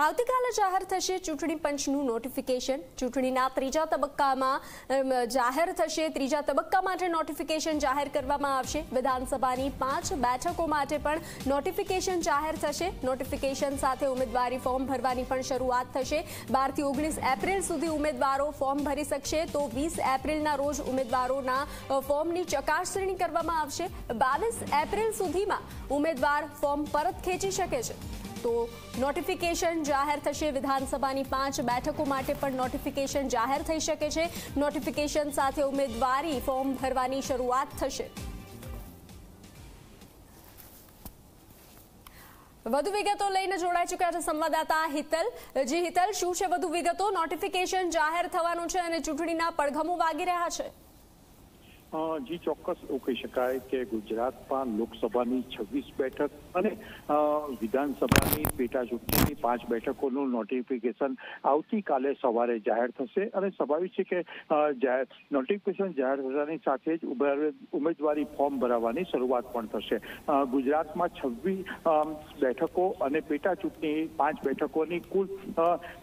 આવતીકાલે જાહેર થશે ચૂંટણી પંચનું નોટિફિકેશન ચૂંટણીના ત્રીજા તબક્કામાં જાહેર થશે. ત્રીજા તબક્કા માટે નોટિફિકેશન જાહેર કરવામાં આવશે. વિધાનસભાની પાંચ બેઠકો માટે પણ નોટિફિકેશન જાહેર થશે. નોટિફિકેશન સાથે ઉમેદવારી ફોર્મ ભરવાની પણ શરૂઆત થશે. બારથી ઓગણીસ એપ્રિલ સુધી ઉમેદવારો ફોર્મ ભરી શકશે. તો વીસ એપ્રિલના રોજ ઉમેદવારોના ફોર્મની ચકાસણી કરવામાં આવશે. બાવીસ એપ્રિલ સુધીમાં ઉમેદવાર ફોર્મ પરત ખેંચી શકે છે. તો નોટિફિકેશન જાહેર થશે. વિધાનસભાની પાંચ બેઠકો માટે પણ નોટિફિકેશન જાહેર થઈ શકે છે. નોટિફિકેશન સાથે ઉમેદવારી ફોર્મ ભરવાની શરૂઆત થશે. વધુ વિગતો લઈને જોડાઈ ચૂક્યા છે સંવાદદાતા હિતલ. જી હિતલ, શું છે વધુ વિગતો? નોટિફિકેશન જાહેર થવાનું છે અને ચૂંટણીના પડઘમો વાગી રહ્યા છે. જી ચોક્કસ એવું કહી શકાય કે ગુજરાતમાં લોકસભાની છવ્વીસ બેઠક અને વિધાનસભાની પેટા ચૂંટણીની પાંચ બેઠકોનું નોટિફિકેશન આવતીકાલે સવારે જાહેર થશે અને સ્વાભાવિક છે કે નોટિફિકેશન જાહેર થતાની સાથે જ ઉમેદવાર- ફોર્મ ભરાવાની શરૂઆત પણ થશે. ગુજરાતમાં છવ્વીસ બેઠકો અને પેટા ચૂંટણી પાંચ બેઠકોની કુલ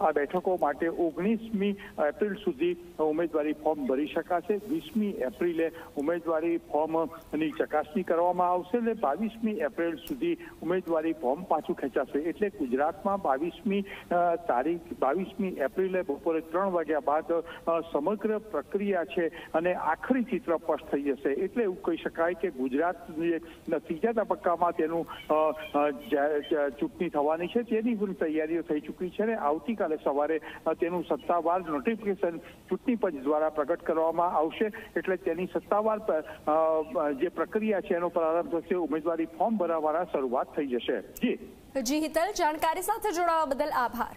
આ બેઠકો માટે ઓગણીસમી એપ્રિલ સુધી ઉમેદવારી ફોર્મ ભરી શકાશે. વીસમી એપ્રિલે ઉમેદવારી ફોર્મની ચકાસણી કરવામાં આવશે અને બાવીસમી એપ્રિલ સુધી ઉમેદવારી ફોર્મ પાછું ખેંચાશે. એટલે ગુજરાતમાં બાવીસમી તારીખ, બાવીસમી એપ્રિલે બપોરે ત્રણ વાગ્યા બાદ સમગ્ર પ્રક્રિયા છે અને આખરી ચિત્ર સ્પષ્ટ થઈ જશે. એટલે એવું કહી શકાય કે ગુજરાત ત્રીજા તબક્કામાં તેનું ચૂંટણી થવાની છે તેની પણ તૈયારીઓ થઈ ચૂકી છે અને આવતીકાલે સવારે તેનું સત્તાવાર નોટિફિકેશન ચૂંટણી પંચ દ્વારા પ્રગટ કરવામાં આવશે. એટલે તેની સત્તાવાર જે પ્રક્રિયા છે એનો પ્રારંભ થશે, ઉમેદવારી ફોર્મ ભરવાના શરૂઆત થઈ જશે. જી. જી, હિતલ, જાણકારી સાથે જોડાવા બદલ આભાર.